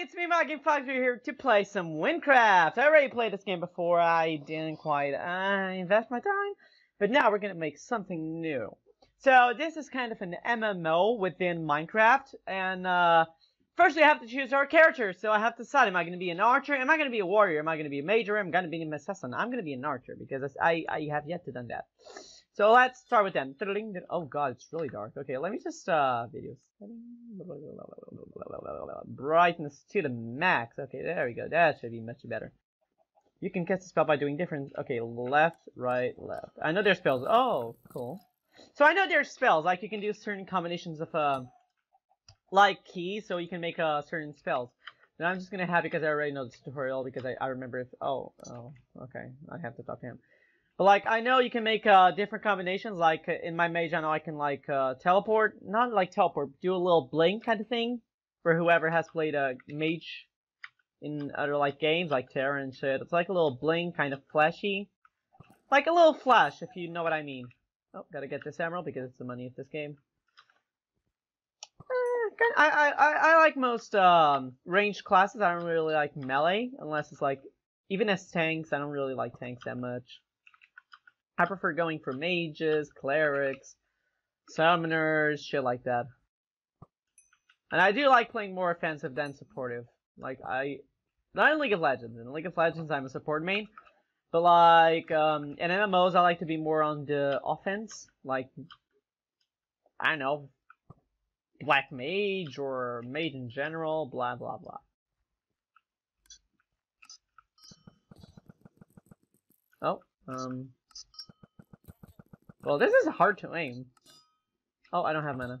it's me, Game Factory here to play some Wynncraft. I already played this game before. I didn't quite uh, invest my time, but now we're gonna make something new. So this is kind of an MMO within Minecraft, and uh, first we have to choose our character. So I have to decide: Am I gonna be an archer? Am I gonna be a warrior? Am I gonna be a major? Am I gonna be an assassin? I'm gonna be an archer because I I have yet to done that. So let's start with them. Oh god, it's really dark. Okay, let me just uh video brightness to the max. Okay, there we go. That should be much better. You can cast a spell by doing different. Okay, left, right, left. I know there's spells. Oh, cool. So I know there's spells. Like you can do certain combinations of uh, like keys, so you can make uh certain spells. And I'm just gonna have because I already know this tutorial because I I remember if oh oh okay I have to talk to him. But like, I know you can make uh, different combinations. Like uh, in my mage, I know I can like uh, teleport, not like teleport, do a little blink kind of thing for whoever has played a mage in other like games, like Tera and shit. It's like a little blink, kind of flashy, like a little flash, if you know what I mean. Oh, gotta get this emerald because it's the money of this game. Eh, I, I, I like most um, ranged classes. I don't really like melee unless it's like even as tanks. I don't really like tanks that much. I prefer going for mages, clerics, summoners, shit like that. And I do like playing more offensive than supportive. Like, I... Not in League of Legends. In League of Legends, I'm a support main. But, like, um, in MMOs, I like to be more on the offense. Like, I don't know, Black Mage or Mage in general, blah, blah, blah. Oh, um... Well, this is hard to aim. Oh, I don't have mana.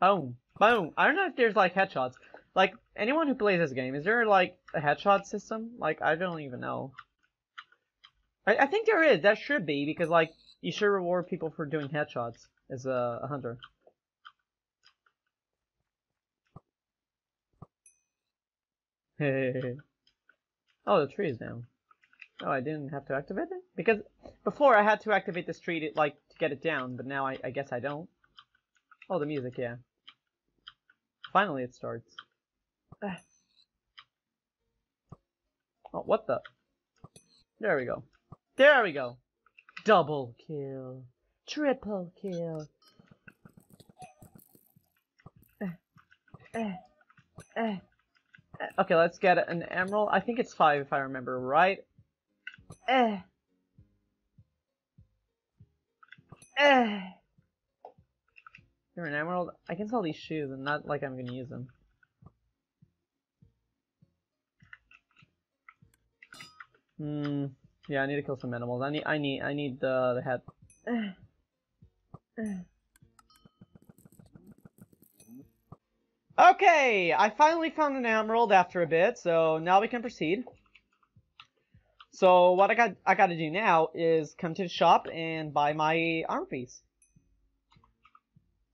Boom. Boom. I don't know if there's, like, headshots. Like, anyone who plays this game, is there, like, a headshot system? Like, I don't even know. I, I think there is. That should be, because, like, you should reward people for doing headshots as a, a hunter. oh, the tree is down. Oh, I didn't have to activate it? Because before I had to activate the street to, like, to get it down, but now I, I guess I don't. Oh, the music, yeah. Finally it starts. oh, what the? There we go. There we go. Double kill. Triple kill. Okay, let's get an emerald. I think it's five if I remember right. Eh. Eh. You're an emerald? I can sell these shoes and not like I'm gonna use them. Hmm. Yeah, I need to kill some animals. I need I need I need the the head. Okay, I finally found an emerald after a bit, so now we can proceed. So what I got I got to do now is come to the shop and buy my arm piece.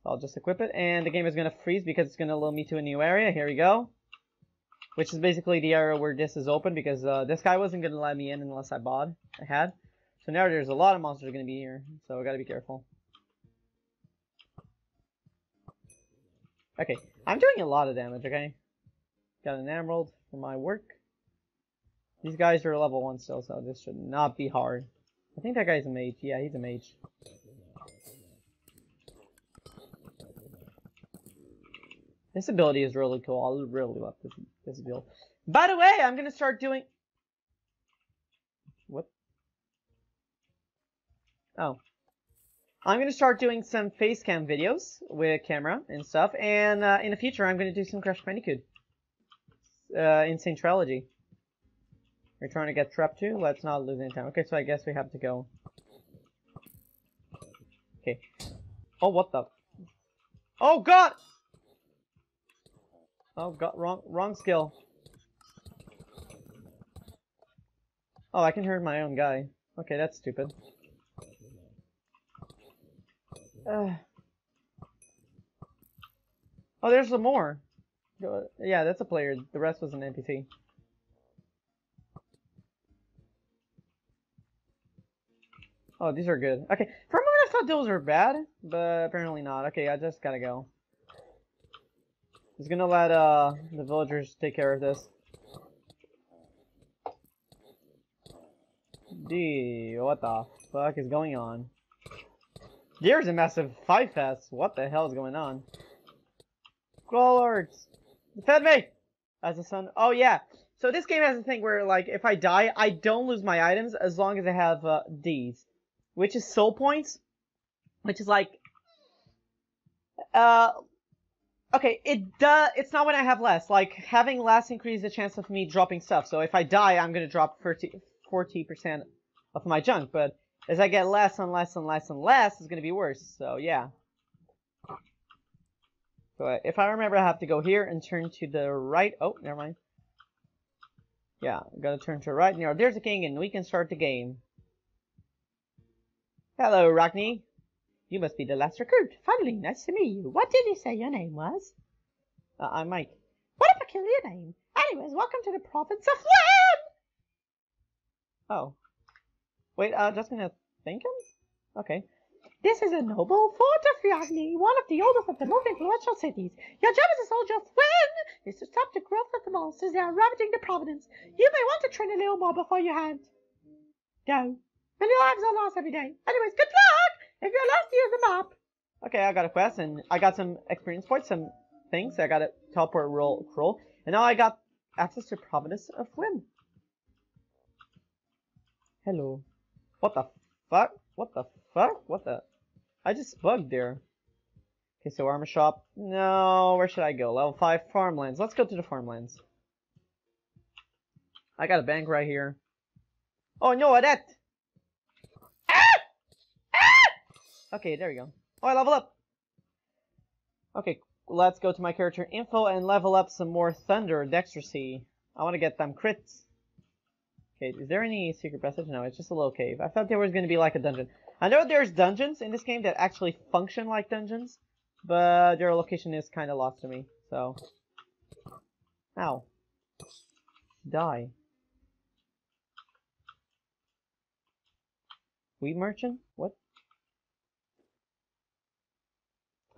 I'll just equip it, and the game is going to freeze because it's going to load me to a new area. Here we go. Which is basically the area where this is open because uh, this guy wasn't going to let me in unless I bought. I had. So now there's a lot of monsters going to be here, so I got to be careful. Okay, I'm doing a lot of damage, okay? Got an emerald for my work. These guys are level 1 still, so this should not be hard. I think that guy's a mage. Yeah, he's a mage. This ability is really cool. I really love this, this ability. By the way, I'm gonna start doing... What? Oh. I'm gonna start doing some face cam videos with camera and stuff, and uh, in the future I'm gonna do some Crash Bandicoot. Uh, N. Sane Trilogy. We're trying to get trapped too? Let's not lose any time. Okay, so I guess we have to go. Okay. Oh, what the? Oh, God! Oh, God, wrong, wrong skill. Oh, I can hurt my own guy. Okay, that's stupid. Uh. Oh, there's some more. Yeah, that's a player. The rest was an NPC. Oh, these are good. Okay, for a moment I thought those were bad, but apparently not. Okay, I just gotta go. Just gonna let uh the villagers take care of this. D, what the fuck is going on? There's a massive fight fest. What the hell is going on? Warlords, defend me! As a son. Oh yeah. So this game has a thing where like if I die, I don't lose my items as long as I have uh, D's, which is soul points, which is like uh okay, it does. It's not when I have less. Like having less increases the chance of me dropping stuff. So if I die, I'm gonna drop 40 percent of my junk. But as I get less and less and less and less, it's gonna be worse. So yeah. So if I remember, I have to go here and turn to the right. Oh, never mind. Yeah, I'm gonna turn to the right. Now there's a king, and we can start the game. Hello, Ragni. You must be the last recruit. Finally, nice to meet you. What did you say your name was? Uh, I'm Mike. What a peculiar name. Anyways, welcome to the province of Wynn! Oh. Wait, uh, just gonna thank him? Okay. This is a noble fort of Ragni, one of the oldest of the most influential cities. Your job as a soldier Wynn is to stop the growth of the monsters that are ravaging the province. You may want to train a little more before you hand. Go. Many lives are lost every day. Anyways, good luck! If you're lost, use the map. Okay, I got a quest, and I got some experience points, some things. I got a teleport roll scroll, and now I got access to Providence of Wynn. Hello. What the fuck? What the fuck? What the? I just bugged there. Okay, so armor shop. No, where should I go? Level 5 farmlands. Let's go to the farmlands. I got a bank right here. Oh no, that! Ah! Ah! Okay, there we go. Oh, I level up! Okay, let's go to my character info and level up some more thunder dexterity. I want to get them crits. Okay, is there any secret passage? No, it's just a little cave. I thought there was going to be like a dungeon. I know there's dungeons in this game that actually function like dungeons, but their location is kind of lost to me, so... Ow. Die. Weed merchant? What?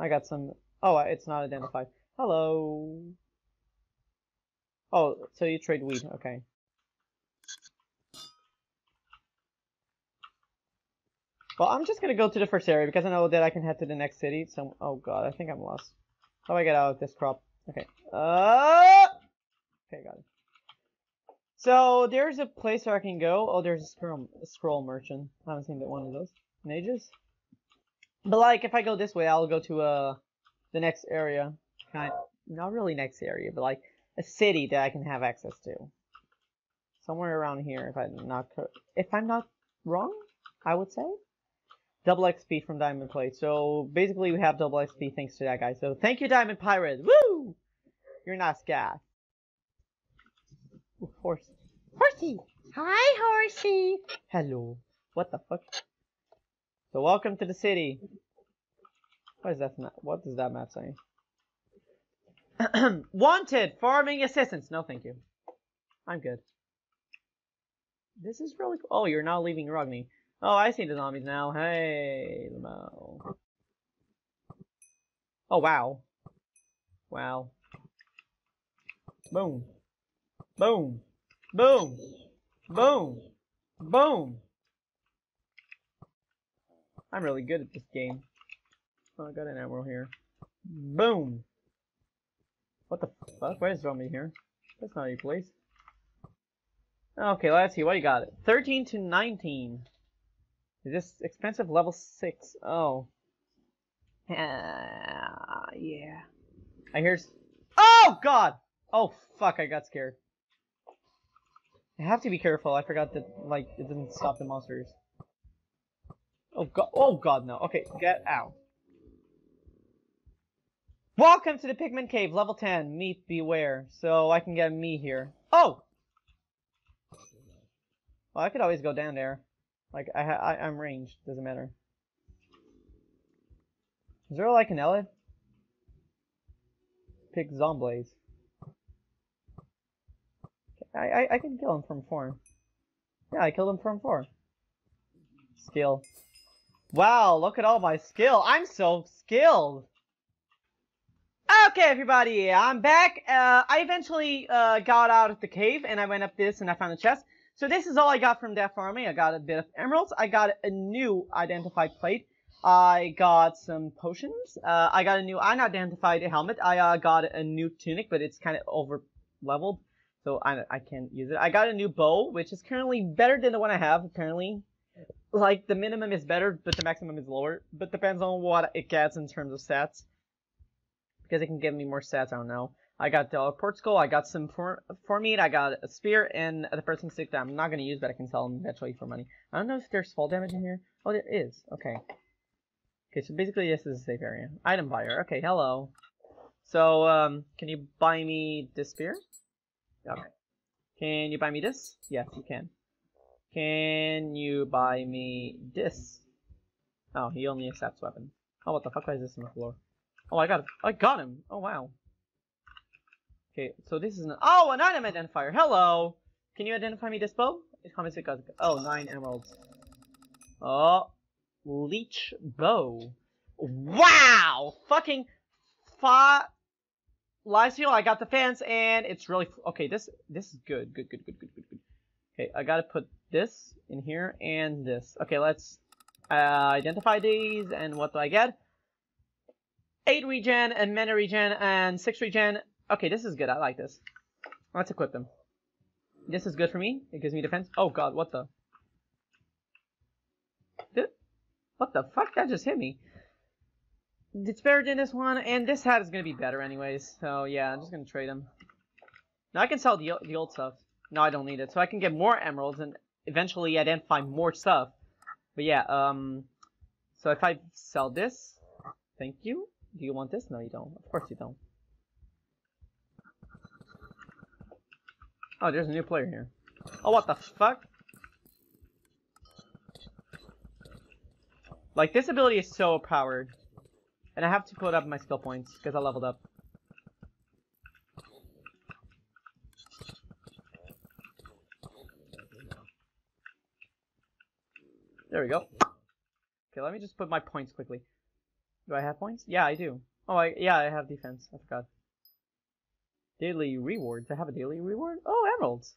I got some... Oh, it's not identified. Hello. Oh, so you trade weed. Okay. Well, I'm just gonna go to the first area because I know that I can head to the next city. So, oh god, I think I'm lost. How do I get out of this crop? Okay. Uh. Okay, got it. So there's a place where I can go. Oh, there's a scroll, a scroll merchant. I haven't seen that one of those in ages. But like, if I go this way, I'll go to uh the next area. Kind, not really next area, but like a city that I can have access to. Somewhere around here, if I'm not if I'm not wrong, I would say double XP from Diamond Plate. So basically we have double XP thanks to that guy. So thank you Diamond Pirate. Woo! You're not scat. Ooh, horse. Horsey! Hi Horsey! Hello. What the fuck? So welcome to the city. What is that? What does that map say? Wanted! Farming assistance! No thank you. I'm good. This is really cool. Oh, you're now leaving Ragni. Oh, I see the zombies now. Hey, Lamo. Oh, wow. Wow. Boom. Boom. Boom. Boom. Boom. I'm really good at this game. Oh, I got an emerald here. Boom. What the fuck? Why is zombie here? That's not your place. Okay, let's see. What you got? 13 to 19. Is this expensive? Level 6. Oh. Yeah. I hear... Oh, God! Oh, fuck, I got scared. I have to be careful. I forgot that, like, it didn't stop the monsters. Oh, God. Oh, God, no. Okay, get out. Welcome to the Pigman Cave, level 10. Meat beware. So I can get me here. Oh! Well, I could always go down there. Like, I, I, I'm ranged. Doesn't matter. Is there like an Elliot? Pick Zomblades. I, I, I can kill him from four. Yeah, I killed him from four. Skill. Wow, look at all my skill. I'm so skilled. Okay, everybody, I'm back. Uh, I eventually uh, got out of the cave, and I went up this, and I found a chest. So this is all I got from that farming. I got a bit of emeralds. I got a new identified plate. I got some potions. Uh, I got a new unidentified helmet. I uh, got a new tunic, but it's kind of over leveled, so I, I can't use it. I got a new bow, which is currently better than the one I have, apparently. Like, the minimum is better, but the maximum is lower. But depends on what it gets in terms of stats. Because it can give me more stats, I don't know. I got the port skull, I got some for, for meat, I got a spear, and the person stick that I'm not going to use, but I can sell them eventually for money. I don't know if there's fall damage in here. Oh, there is. Okay. Okay, so basically this is a safe area. Item buyer. Okay, hello. So, um, can you buy me this spear? Okay. Can you buy me this? Yes, you can. Can you buy me this? Oh, he only accepts weapons. Oh, what the fuck? Is this on the floor? Oh, I got it. I got him. Oh, wow. Okay, so this is an- Oh, an item identifier. Hello! Can you identify me this bow? It it got- Oh, nine emeralds. Oh. Leech bow. Wow! Fucking fa live seal. I got the fence, and it's really okay. This this is good. Good. Good. Good. Good. Good. Good. Okay, I gotta put this in here and this. Okay, let's uh, identify these. And what do I get? Eight regen and mana regen and six regen. Okay, this is good. I like this. Let's equip them. This is good for me. It gives me defense. Oh god, what the? What the fuck? That just hit me. It's better than this one, and this hat is gonna be better anyways. So yeah, I'm just gonna trade them. Now I can sell the the old stuff. No, I don't need it. So I can get more emeralds and eventually identify more stuff. But yeah, um, so if I sell this, thank you. Do you want this? No, you don't. Of course you don't. Oh, there's a new player here. Oh, what the fuck? Like, this ability is so powered. And I have to put up my skill points, because I leveled up. There we go. Okay, let me just put my points quickly. Do I have points? Yeah, I do. Oh, I yeah, I have defense. I forgot. Daily rewards. I have a daily reward? Oh, emeralds!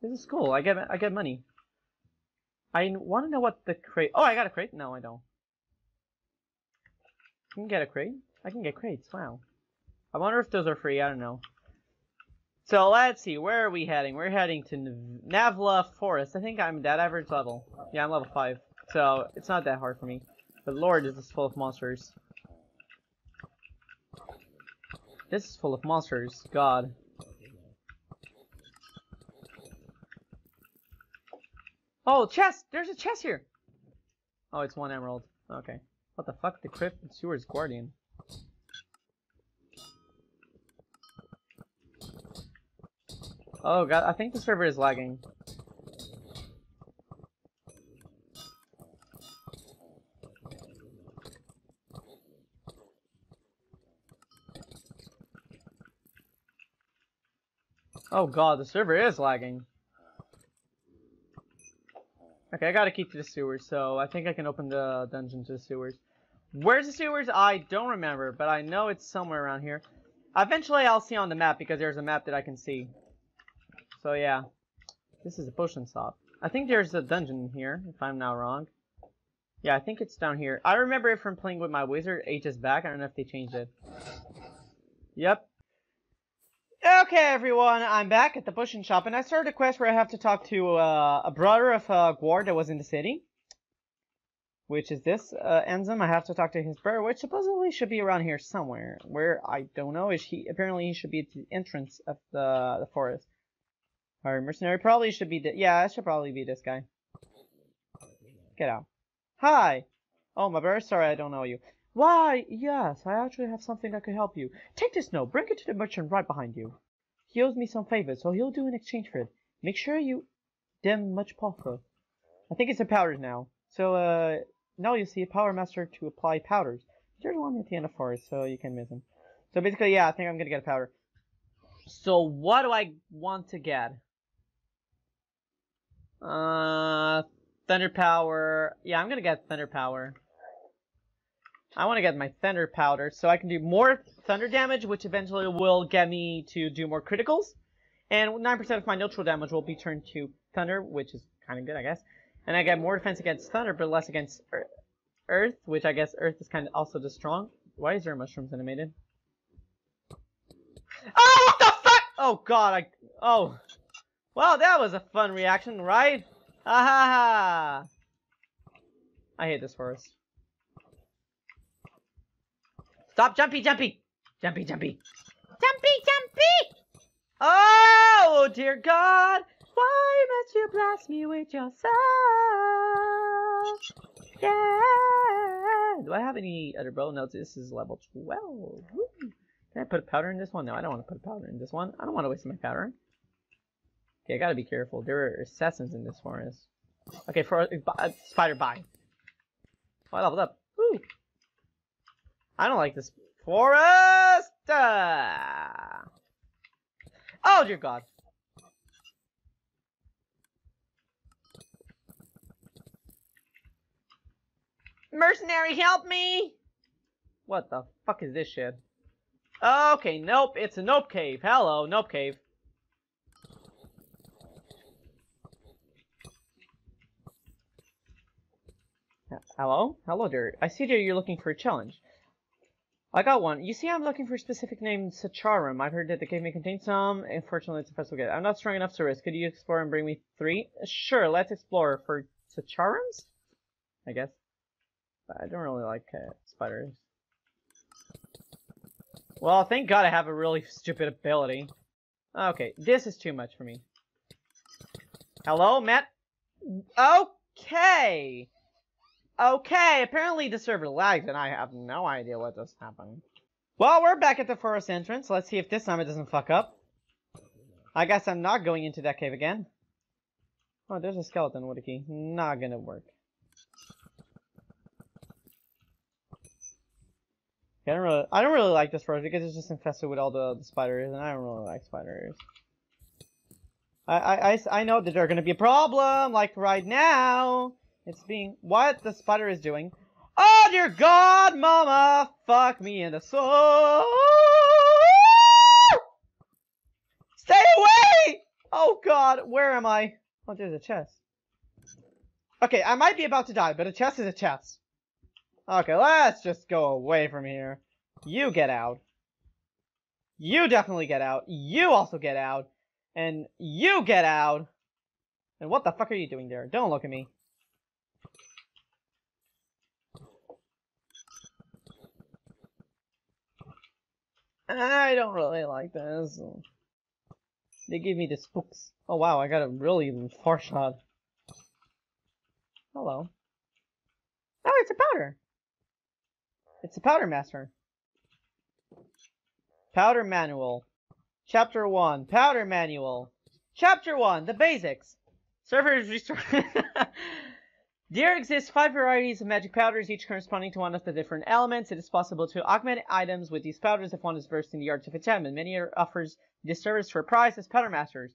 This is cool. I get I get money. I want to know what the crate... Oh, I got a crate? No, I don't. I can get a crate? I can get crates, wow. I wonder if those are free, I don't know. So, let's see, where are we heading? We're heading to Nivla Forest. I think I'm that average level. Yeah, I'm level 5. So, it's not that hard for me. But lord, this is full of monsters. This is full of monsters, god. Oh, chest! There's a chest here! Oh, it's one emerald. Okay. What the fuck? The Crypt and Guardian. Oh god, I think the server is lagging. Oh god, the server is lagging. Okay, I got a key to the sewers, so I think I can open the dungeon to the sewers. Where's the sewers? I don't remember, but I know it's somewhere around here. Eventually I'll see on the map, because there's a map that I can see. So yeah. This is a potion shop. I think there's a dungeon here, if I'm not wrong. Yeah, I think it's down here. I remember it from playing with my wizard ages back. I don't know if they changed it. Yep, Okay, everyone, I'm back at the Potion Shop, and I started a quest where I have to talk to uh, a brother of uh, Guard that was in the city. Which is this, uh. I have to talk to his brother, which supposedly should be around here somewhere. Where, I don't know, is he, apparently he should be at the entrance of the, the forest. Our mercenary probably should be, yeah, it should probably be this guy. Get out. Hi! Oh, my brother, sorry, I don't know you. Why, yes, I actually have something that could help you. Take this note, bring it to the merchant right behind you. He owes me some favors, so he'll do in exchange for it. Make sure you dem much powder. I think it's a powders now. So, uh, now you see a power master to apply powders. There's one at the end of forest, so you can miss him. So basically, yeah, I think I'm gonna get a powder. So what do I want to get? Uh, thunder power. Yeah, I'm gonna get thunder power. I want to get my thunder powder so I can do more thunder damage, which eventually will get me to do more criticals. And 9% of my neutral damage will be turned to thunder, which is kind of good, I guess. And I get more defense against thunder, but less against earth, which I guess earth is kind of also the strong. Why is there mushrooms animated? Oh, what the fuck? Oh god, I... Oh. Well, that was a fun reaction, right? Ha ha ha! I hate this forest. Stop jumpy jumpy! Jumpy jumpy! Jumpy jumpy! Oh, dear God! Why must you blast me with yourself? Yeah! Do I have any other bow? No, this is level 12. Woo. Can I put a powder in this one? No, I don't want to put a powder in this one. I don't want to waste my powder. Okay, I gotta be careful. There are assassins in this forest. Okay, for uh, spider, bye. Oh, I leveled up. Woo! I don't like this forest! Uh... Oh, dear God. Mercenary, help me! What the fuck is this shit? Okay, nope, it's a nope cave. Hello, nope cave. Hello? Hello there. I see that you're looking for a challenge. I got one. You see, I'm looking for a specific name, Sacharum. I've heard that the cave may contain some. Unfortunately, it's a festival get. I'm not strong enough to risk. Could you explore and bring me three? Sure, let's explore for Sacharums? I guess. I don't really like uh, spiders. Well, thank god I have a really stupid ability. Okay, this is too much for me. Hello, Matt? Okay! Okay, apparently the server lagged and I have no idea what just happened. Well, we're back at the forest entrance. Let's see if this time it doesn't fuck up. I guess I'm not going into that cave again. Oh, there's a skeleton with a key. Not gonna work. I don't really, I don't really like this forest because it's just infested with all the, the spiders, and I don't really like spiders. I, I, I, I know that they're gonna be a problem, like right now. It's being what the spider is doing. Oh dear God, Mama, fuck me in the soul. Stay away! Oh God, where am I? Oh, there's a chest. Okay, I might be about to die, but a chest is a chest. Okay, let's just go away from here. You get out. You definitely get out. You also get out. And you get out. And what the fuck are you doing there? Don't look at me. I don't really like this. They give me the spooks. Oh wow, I got a really far shot. Hello. Oh, it's a powder. It's a powder master. Powder manual. Chapter 1. Powder manual. Chapter 1. The basics. Servers restore. There exist five varieties of magic powders, each corresponding to one of the different elements. It is possible to augment items with these powders if one is versed in the arts of enchantment. Many offers this service for a price as powder masters.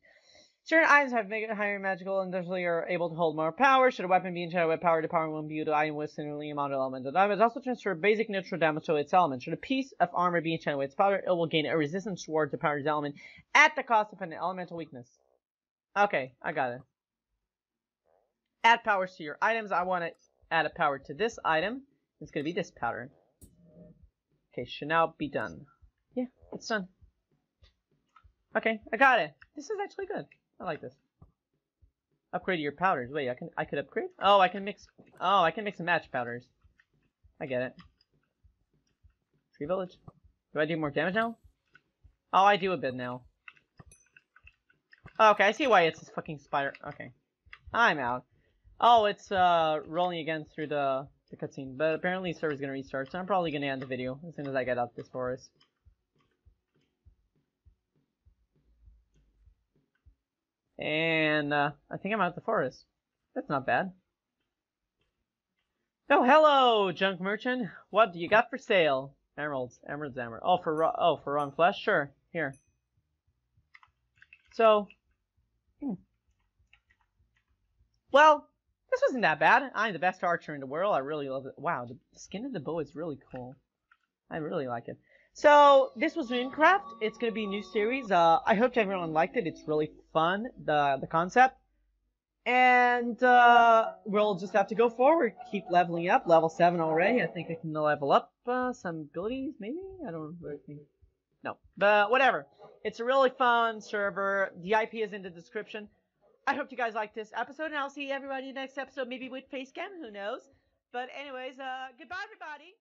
Certain items have higher magical and thusly are able to hold more power. Should a weapon be enchanted with power, the power will imbue the item with similarly amount of element. The damage also transfer basic neutral damage to its element. Should a piece of armor be enchanted with its powder, it will gain a resistance towards the power's element at the cost of an elemental weakness. Okay, I got it add powers to your items. I want to add a power to this item. It's going to be this pattern. Okay, should now be done. Yeah, it's done. Okay, I got it. This is actually good. I like this. Upgrade your powders. Wait, I can I could upgrade? Oh, I can mix Oh, I can mix and match powders. I get it. Tree village. Do I do more damage now? Oh, I do a bit now. okay, I see why it's this fucking spider. Okay. I'm out. Oh, it's uh, rolling again through the, the cutscene, but apparently the server's gonna restart, so I'm probably gonna end the video as soon as I get out this forest. And uh, I think I'm out the forest. That's not bad. Oh, hello, junk merchant. What do you got for sale? Emeralds, emeralds, emeralds. Oh, for raw, oh, for raw flesh? Sure. Here. So, hmm. well, This wasn't that bad. I'm the best archer in the world. I really love it. Wow, the skin of the bow is really cool. I really like it. So this was Wynncraft. It's gonna be a new series. Uh, I hope everyone liked it. It's really fun. The the concept. And uh, we'll just have to go forward, keep leveling up. Level 7 already. I think I can level up uh, some abilities, maybe? I don't think. No, but whatever. It's a really fun server. The IP is in the description. I hope you guys like this episode, and I'll see everybody next episode, maybe with Facecam, who knows. But anyways, uh, goodbye, everybody.